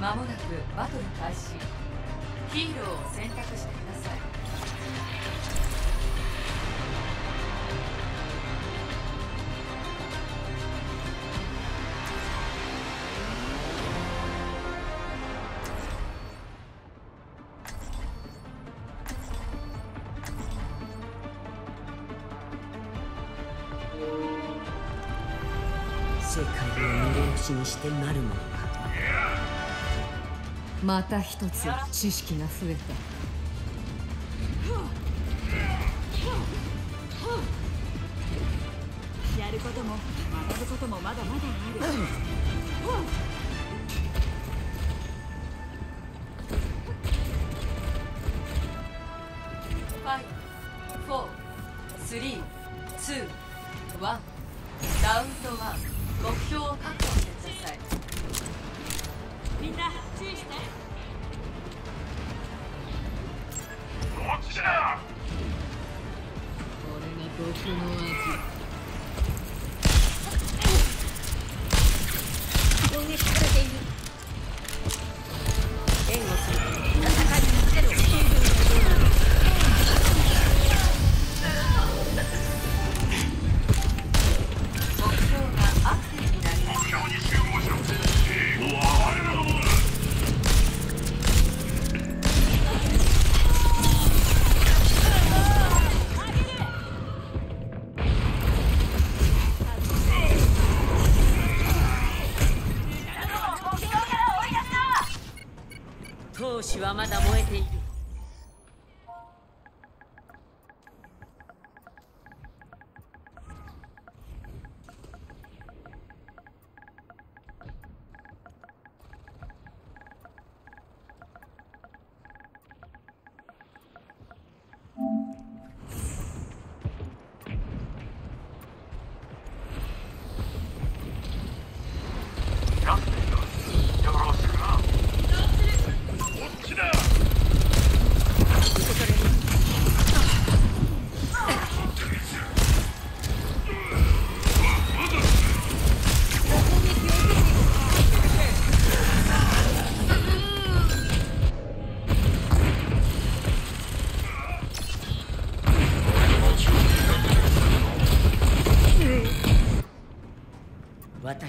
間もなくバトル開始。ヒーローを選択してください。世界を濡れ牛にしてなるもの。また一つ知識が増えた。やることも学ぶこともまだまだある。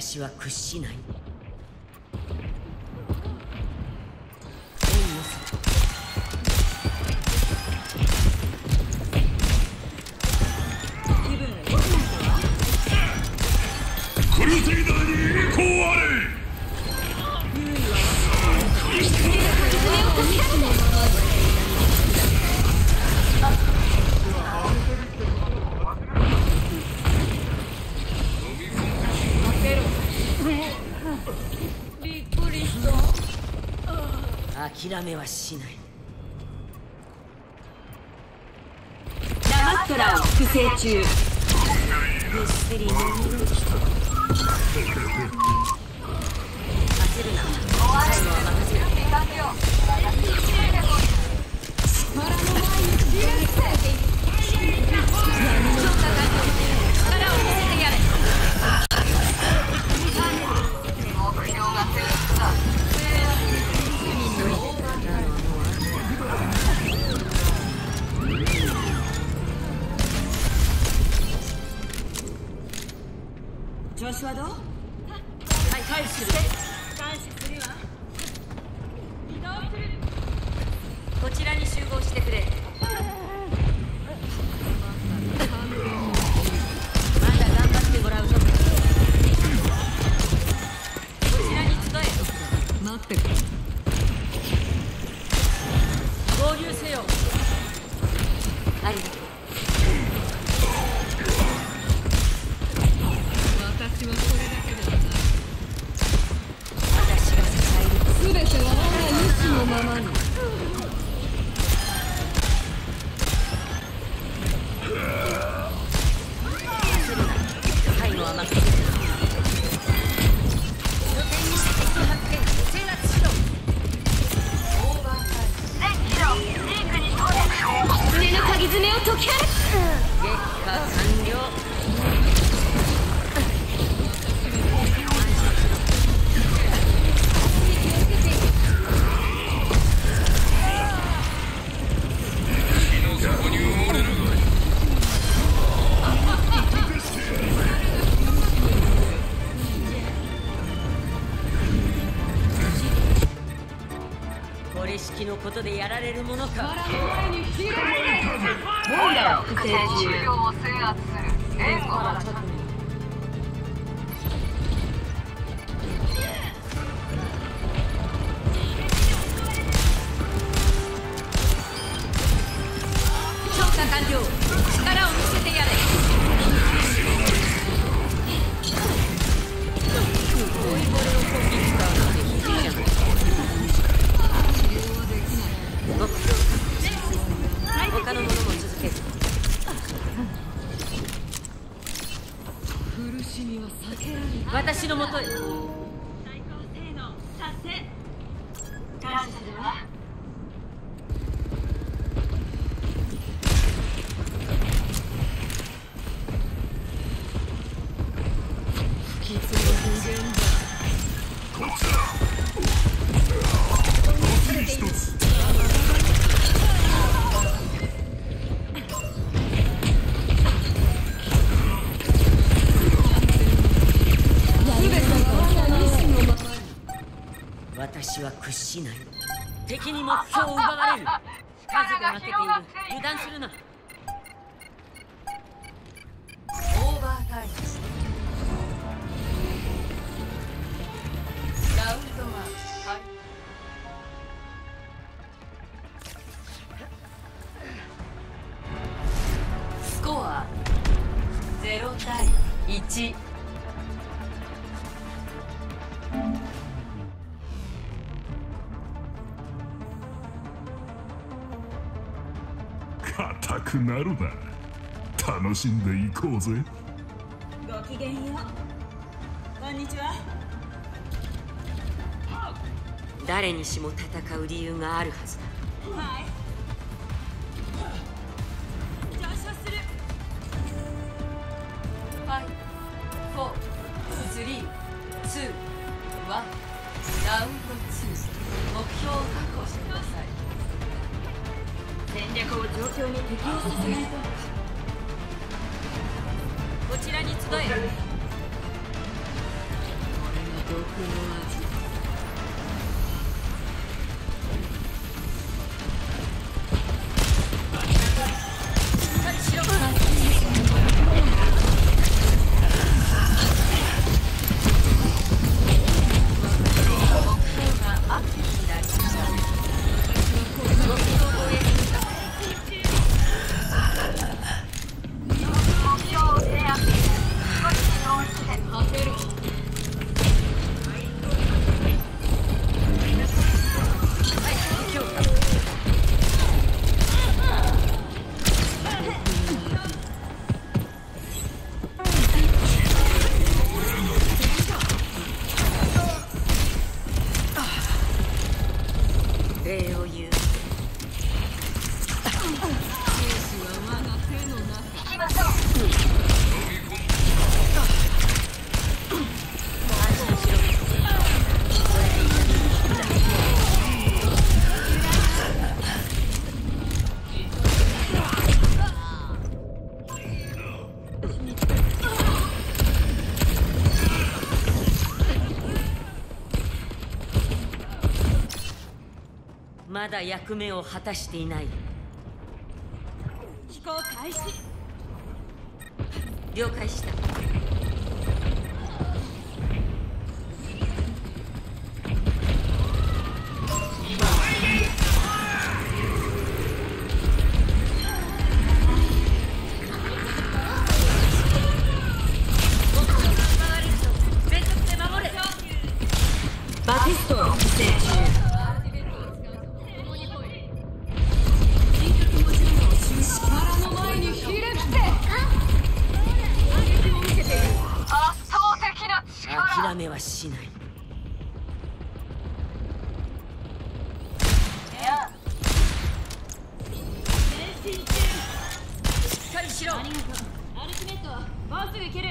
私は屈しない。諦めはしない。ラマストラを複製中。ぐっすり眠る調子はどう？はい回避する。監視するわ。こちらに集合してくれ私のもとへ。しんでいこうぜ。ごきげんよう。こんにちは。誰にしも戦う理由があるはずだ。だ役目を果たしていない。しろ。アルティメットもうすぐ行ける。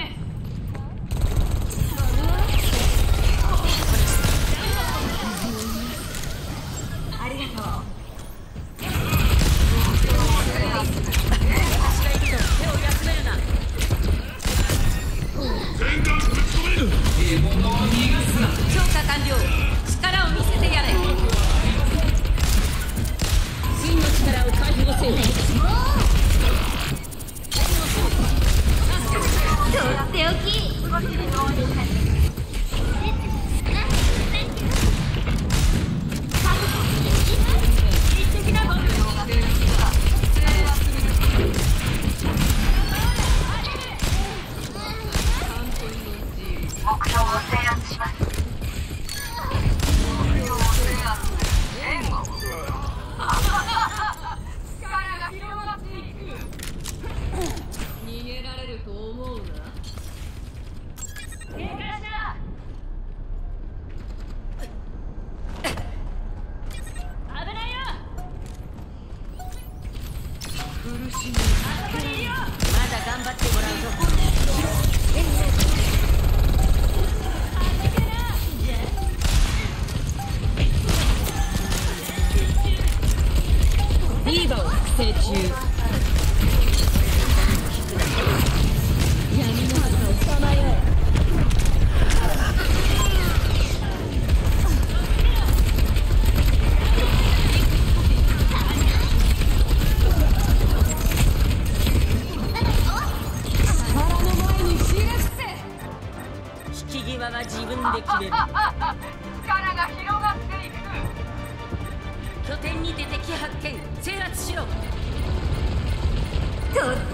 て敵発見制圧しろ。とっ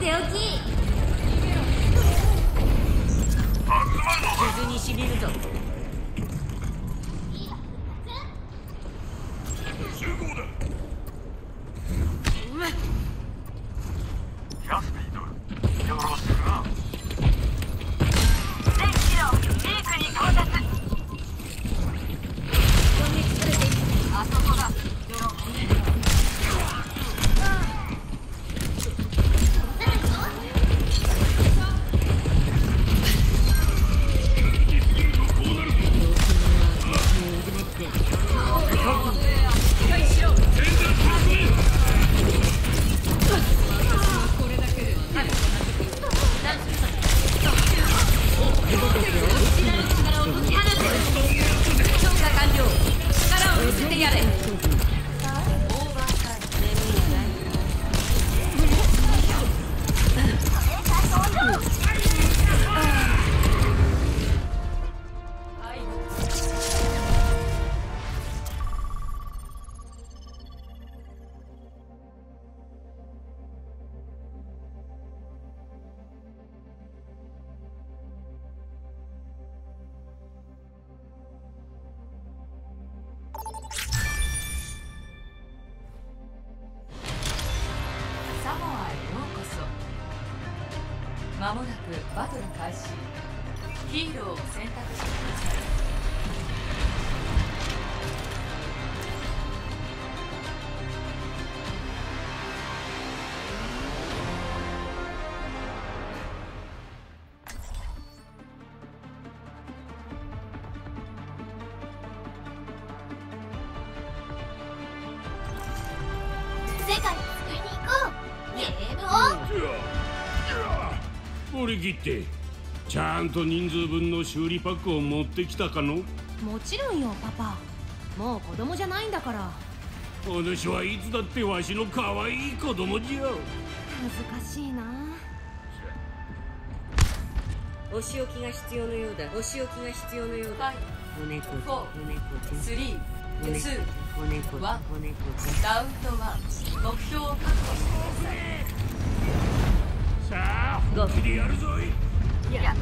ておき。傷にしみるぞり切ってちゃんと人数分の修理パックを持ってきたかの？もちろんよパパ。もう子供じゃないんだから。お主はいつだってわしの可愛い子供じゃ。難しいな。お仕置きが必要のようだ。お仕置きが必要のようだ。お猫ちゃん。お猫ちゃん。スリー。お猫ツー。お猫お猫ダウントワン。目標を確保してください Go. Yeah.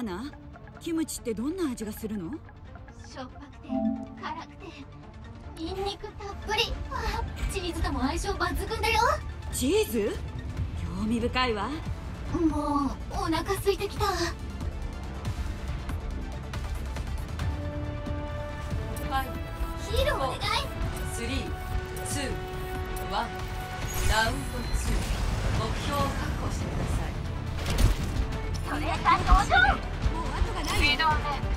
花？キムチってどんな味がするの？しょっぱくて辛くてニンニクたっぷり。あチーズとも相性抜群だよ。チーズ？興味深いわ。もうお腹空いてきた。ヒーローお願い。スリーツーワンラウンドツー。目標を確保してください。トレーサー登場もう後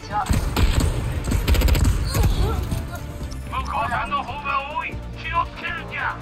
ちは。向こうさんの方が多い。気をつけるんじゃ。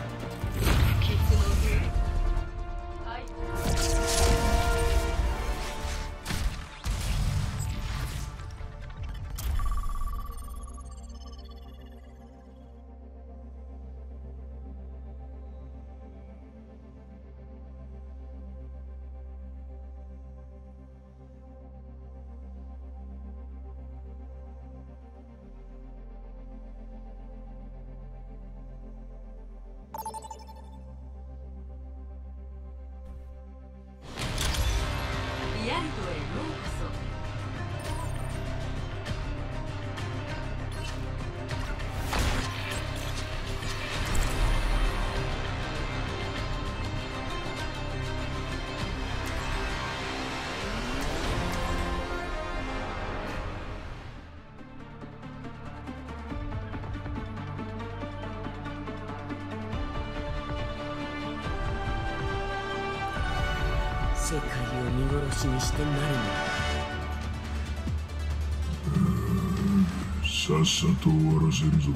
っさと終わらせるぞ、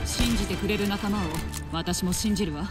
うん、信じてくれる仲間を私も信じるわ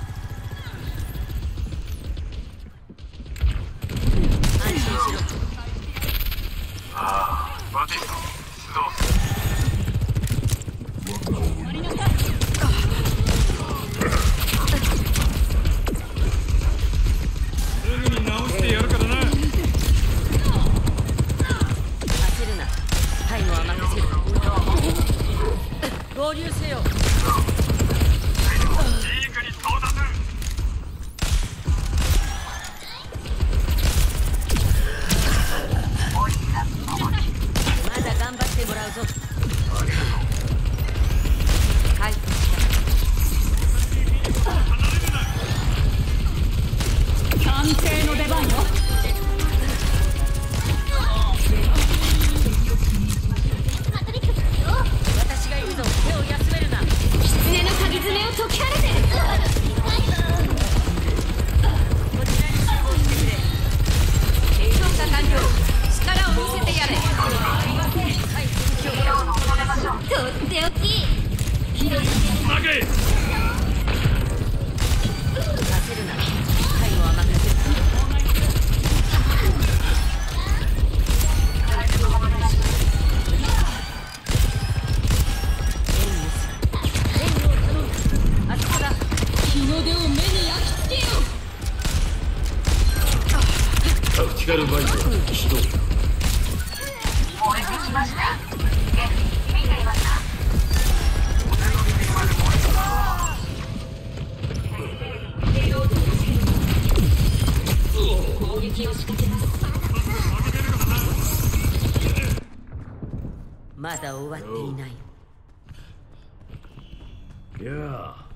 Yeah.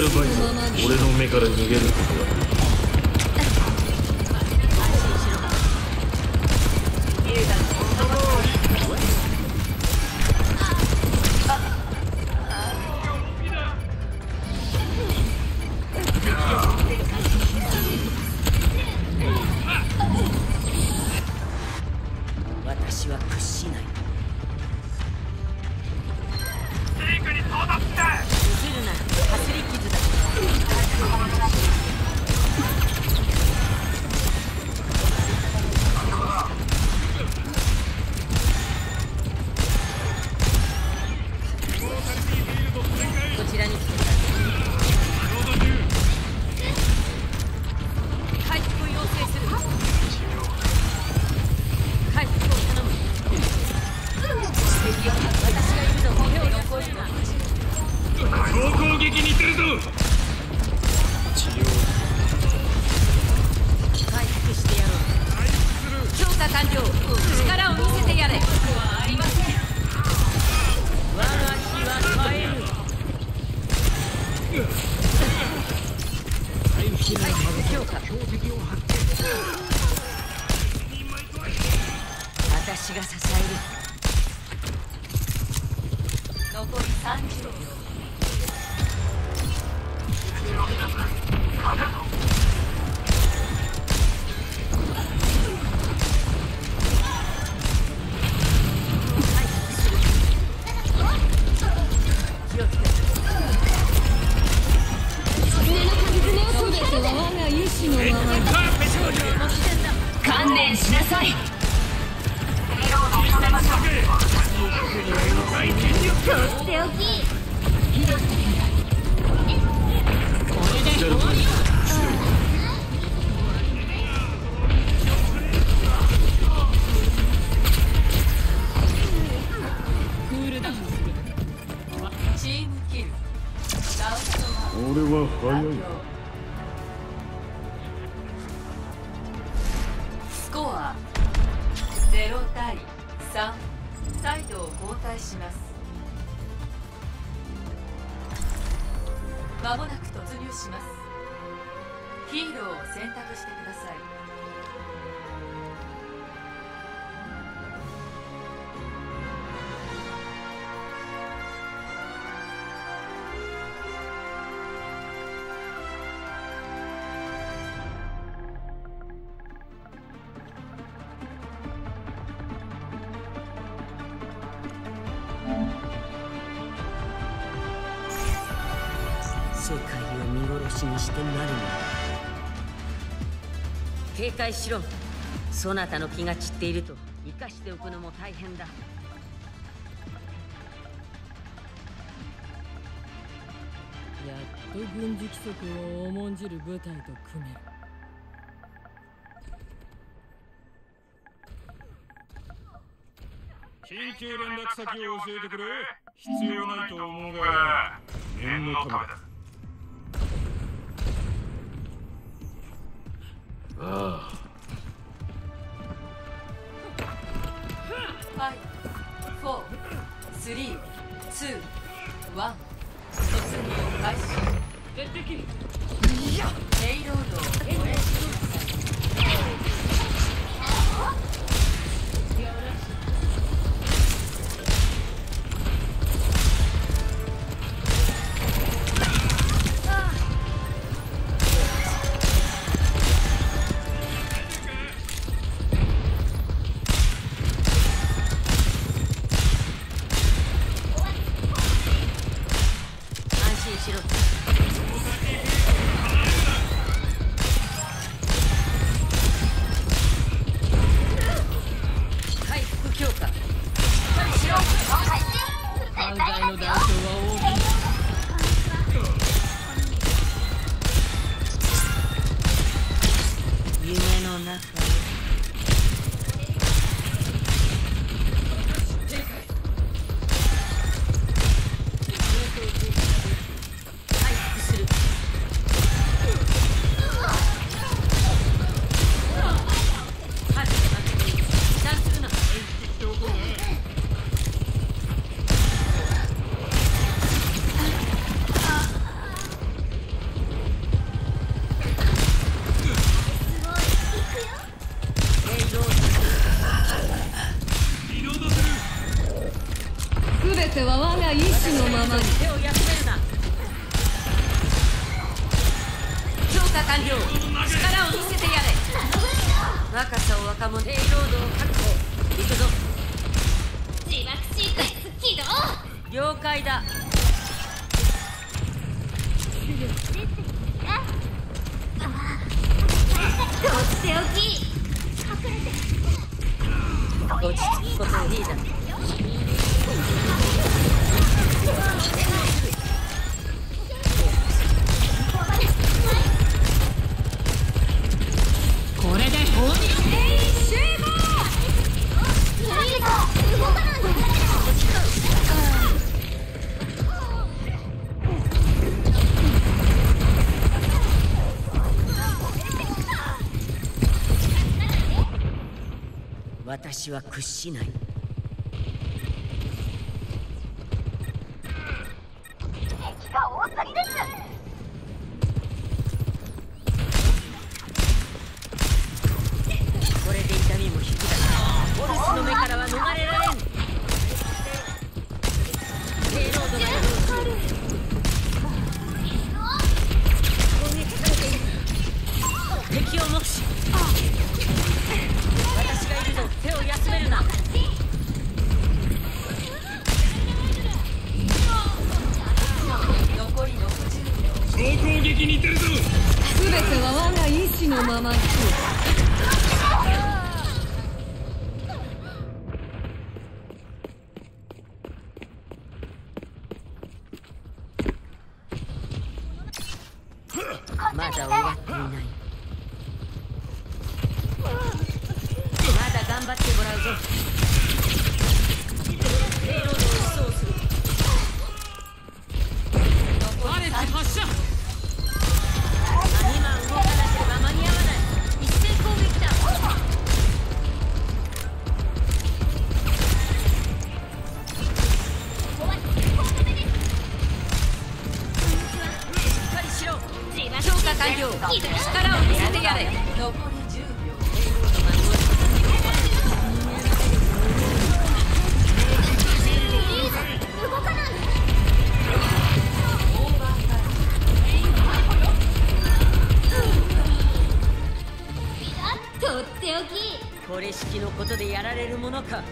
る場合俺の目から逃げることは Yogi. 解しろ。そなたの気が散っていると生かしておくのも大変だ。やっと軍事規則を重んじる部隊と組め。る緊急連絡先を教えてくれ。必要ないと思うが念のためだ。ああ Five, four, three, two, 突入開始。レイロードをご連しください。私は屈しない。これ式のことでやられるものか。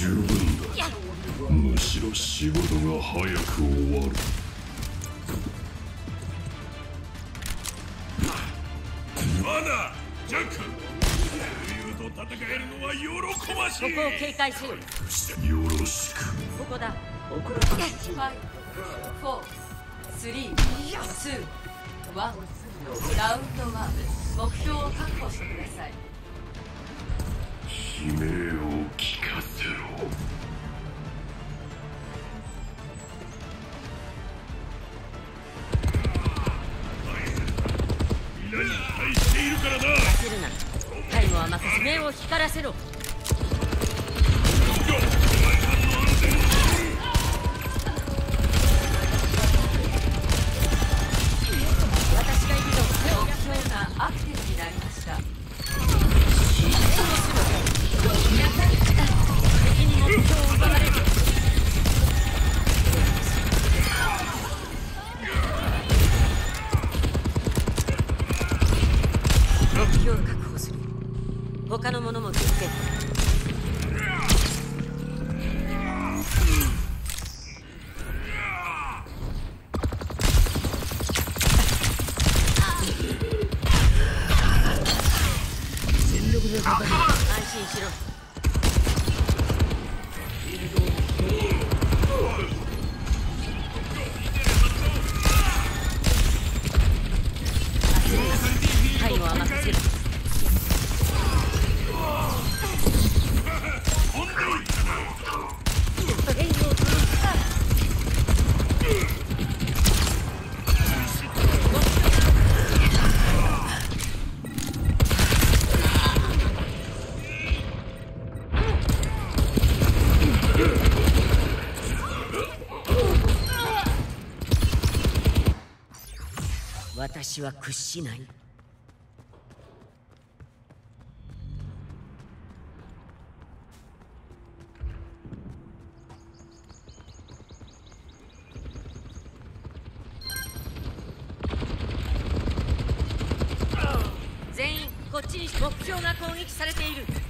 十分。だむしろ仕事が早く終わるまだジャック。と戦えるのは喜ばしいここを警戒しよろしくここだ。送る54321ラウンド1目標を確保してくだ。さい悲鳴を聞かせろ。なにしているからだタイムは任せ目を光らせろ。私は屈しない。全員こっちに目標が攻撃されている。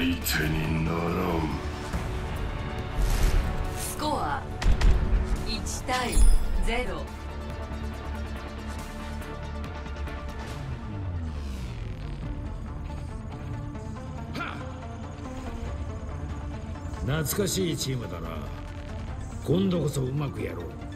相手にならんスコア1対0懐かしいチームだな。今度こそうまくやろう。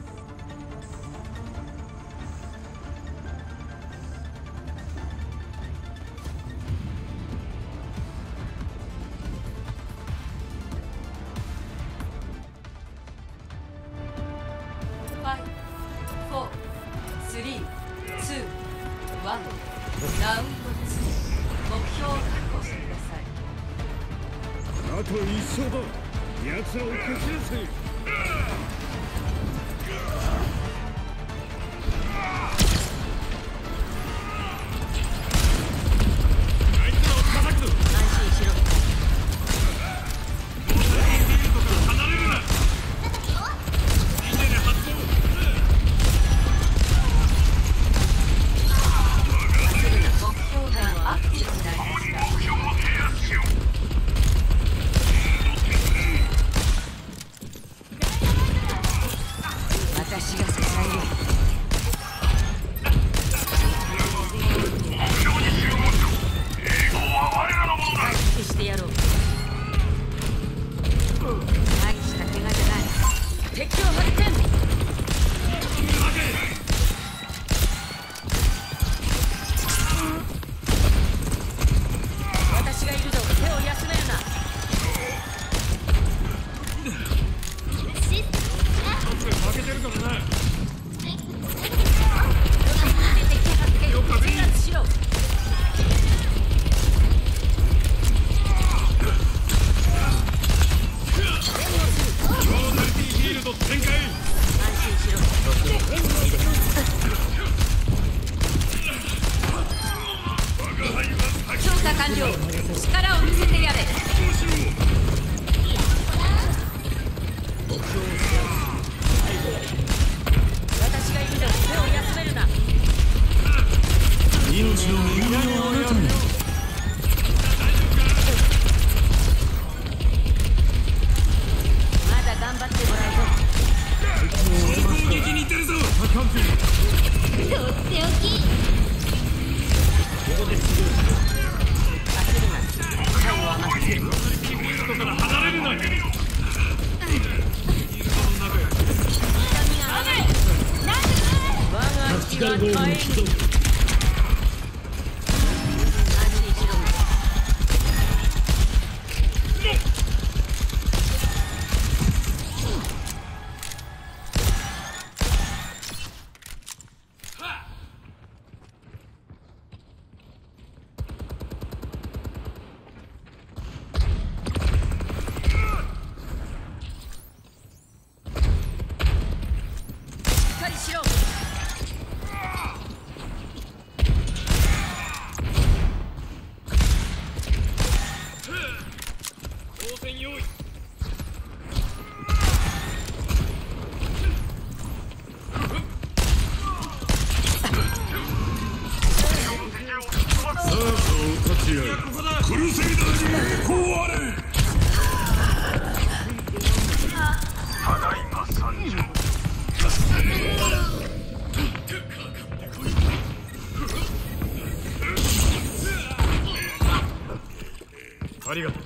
ありがとう。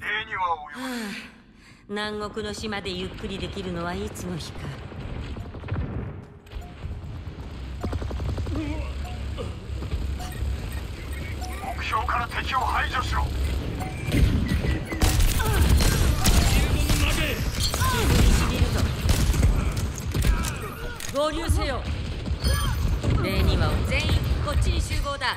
礼には及ばない、はあ、南国の島でゆっくりできるのはいつの日か。目標から敵を排除しろ。合流せよ。全員こっちに集合だ。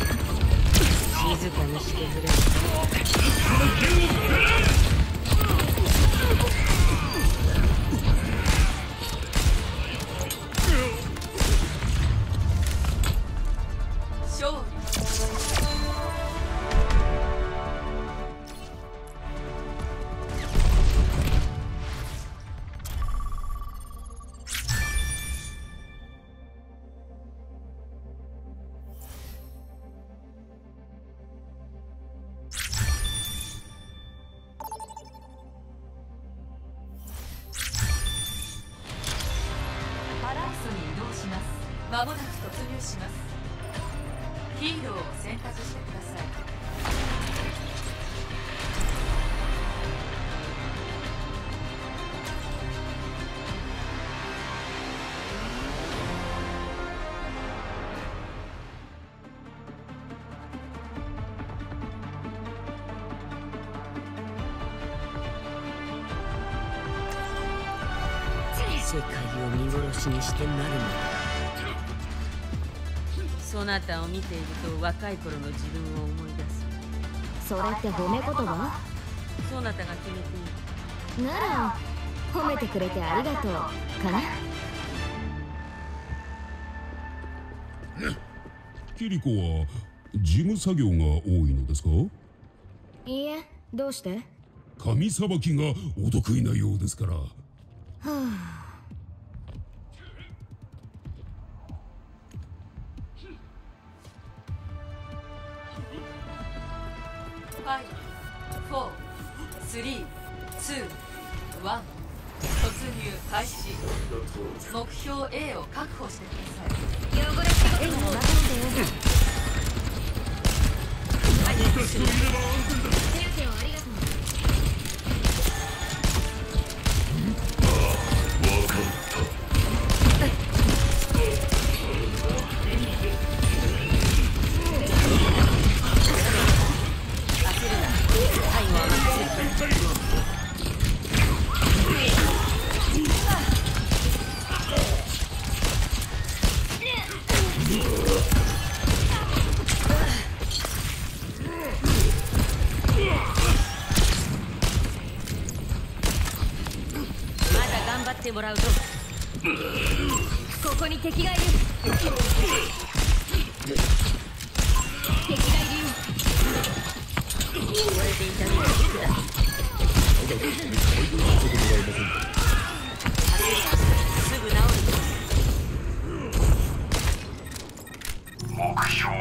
しにしてなるのだそなたを見ていると若い頃の自分を思い出すそれって褒め言葉そなたが決めていいなら褒めてくれてありがとうかなキリコは事務作業が多いのですかいいえどうして神さばきがお得意なようですからフ321突入開始。目標 A を確保してください。汚れ仕事のあり任すぐ治る目標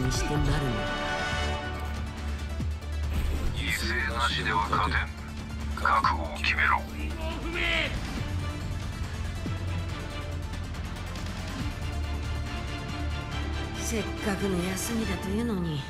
にしてなるの。だ犠牲なしでは勝てん。覚悟を決めろ。せっかくの休みだというのに。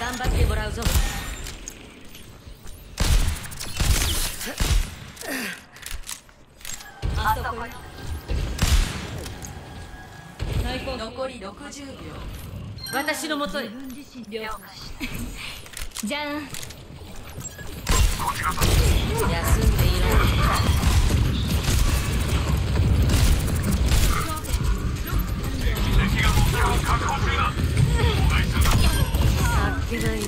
頑張ってもらうぞ。あそこに。残り60秒。私のもとへ了解じゃあ。休んでいろ。あっけないね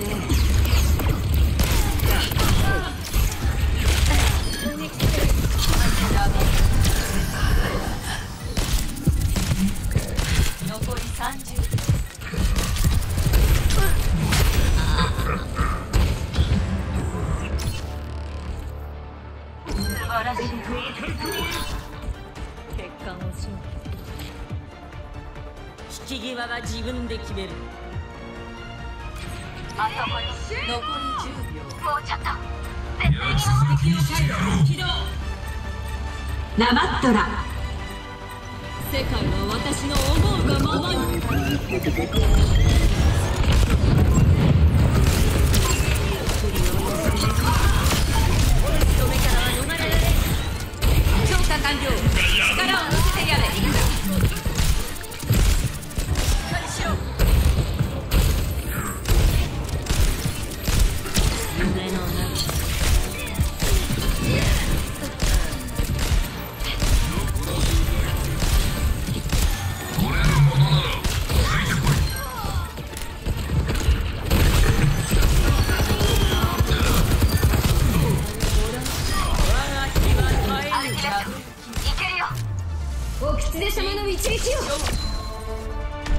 残り30秒結果を勝引き際は自分で決める残り10秒。ラマットラ世界は私の思うがままに